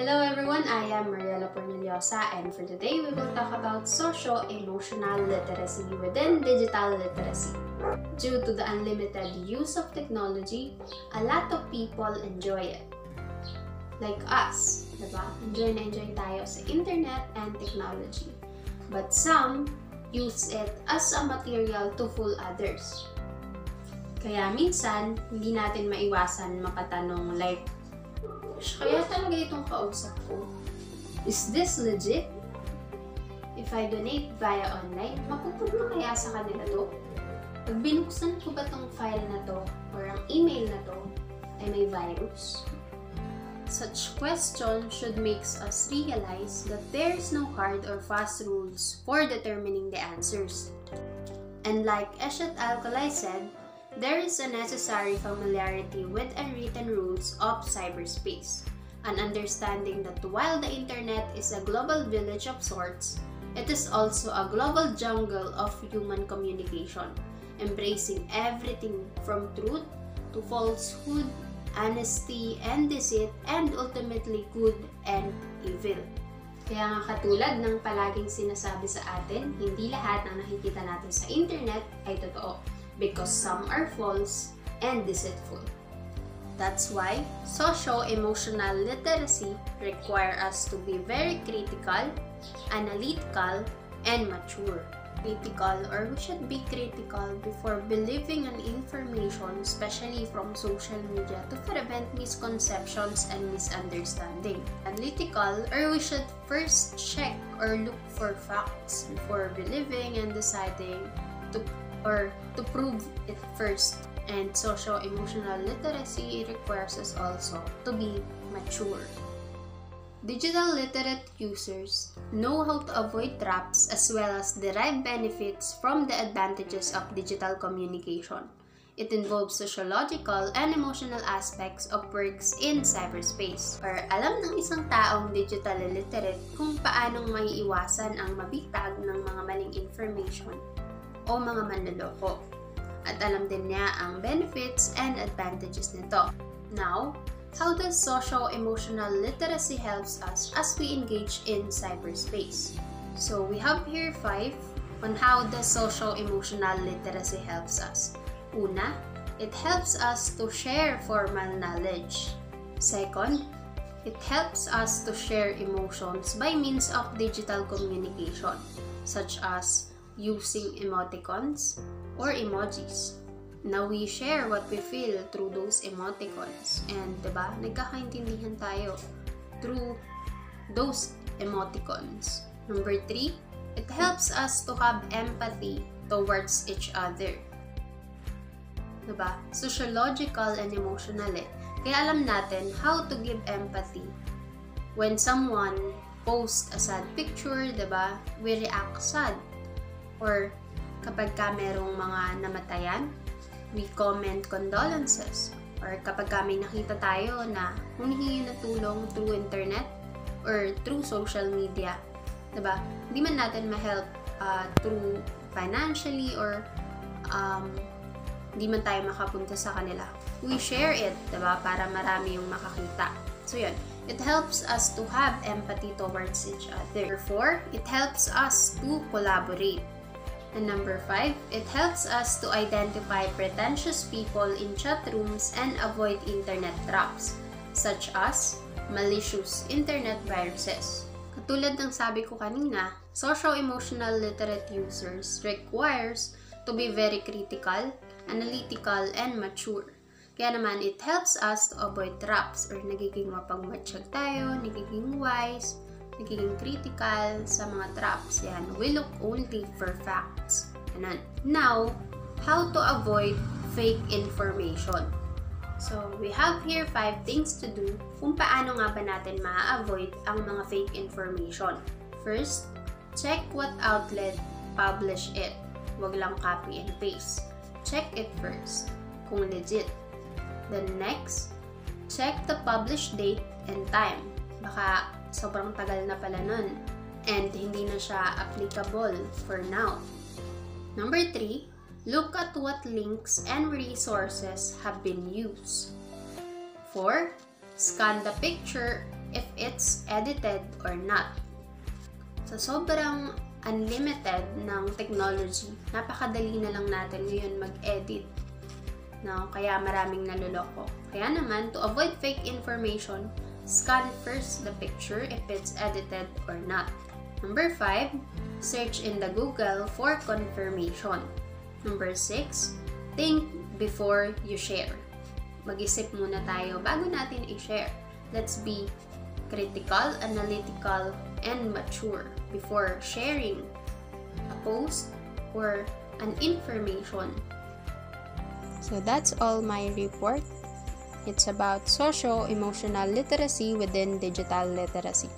Hello everyone, I am Mariela Porniliosa and for today we will talk about socio-emotional literacy within digital literacy. Due to the unlimited use of technology, a lot of people enjoy it. Like us, diba? Enjoy na enjoy tayo sa internet and technology. But some use it as a material to fool others. Kaya minsan, hindi natin maiwasan mapatanong like, kaya talaga itong kausap ko. Is this legit? If I donate via online, mapupunta kaya sa kanila to? Pag binuksan ko ba tong file na to or ang email na to ay may virus? Such question should make us realize that there is no hard or fast rules for determining the answers. And like Eshet Alkalai said, there is a necessary familiarity with unwritten rules of cyberspace, an understanding that while the internet is a global village of sorts, it is also a global jungle of human communication, embracing everything from truth to falsehood, honesty and deceit, and ultimately good and evil. Kaya nga katulad ng palaging sinasabi sa atin, hindi lahat ng nakikita natin sa internet ay totoo because some are false and deceitful. That's why socio-emotional literacy require us to be very critical, analytical, and mature. Critical or we should be critical before believing an information, especially from social media, to prevent misconceptions and misunderstanding. Analytical or we should first check or look for facts before believing and deciding to or to prove it first. And social-emotional literacy requires us also to be mature. Digital literate users know how to avoid traps as well as derive benefits from the advantages of digital communication. It involves sociological and emotional aspects of works in cyberspace. Or alam ng isang taong digital literate kung paanong maiiwasan ang mabitag ng mga maling information o mga manloloko. At alam din niya ang benefits and advantages nito. Now, how does social-emotional literacy helps us as we engage in cyberspace? So, we have here five on how the social-emotional literacy helps us. Una, it helps us to share formal knowledge. Second, it helps us to share emotions by means of digital communication, such as using emoticons or emojis. Now, we share what we feel through those emoticons. And, diba, nagkakaintindihan tayo through those emoticons. Number three, it helps us to have empathy towards each other. Diba? Sociological and emotional eh. Kaya alam natin how to give empathy when someone posts a sad picture, diba? We react sad or kapag ka merong mga namatayan, we comment condolences. Or kapag ka may nakita tayo na humihingi ng tulong through internet or through social media, diba? Hindi man natin ma-help uh, through financially or um, hindi man tayo makapunta sa kanila. We share it, diba? Para marami yung makakita. So, yun. It helps us to have empathy towards each other. Therefore, it helps us to collaborate. And number five, it helps us to identify pretentious people in chat rooms and avoid internet traps, such as malicious internet viruses. Katulad ng sabi ko kanina, social-emotional literate users requires to be very critical, analytical, and mature. Kaya naman, it helps us to avoid traps or nagiging mapagmatsyag tayo, nagiging wise, nagiging critical sa mga traps. Yan. We look only for facts. Ganun. Now, how to avoid fake information. So, we have here five things to do kung paano nga ba natin ma-avoid ang mga fake information. First, check what outlet publish it. Huwag lang copy and paste. Check it first, kung legit. Then next, check the publish date and time. Baka sobrang tagal na pala nun. And hindi na siya applicable for now. Number 3, look at what links and resources have been used. 4. Scan the picture if it's edited or not. So, sobrang unlimited ng technology. Napakadali na lang natin ngayon mag-edit. No? Kaya maraming naluloko. Kaya naman, to avoid fake information, scan first the picture if it's edited or not. Number 5, search in the Google for confirmation. Number 6, think before you share. Mag-isip muna tayo bago natin i-share. Let's be critical, analytical, and mature before sharing a post or an information. So that's all my report. It's about social emotional literacy within digital literacy.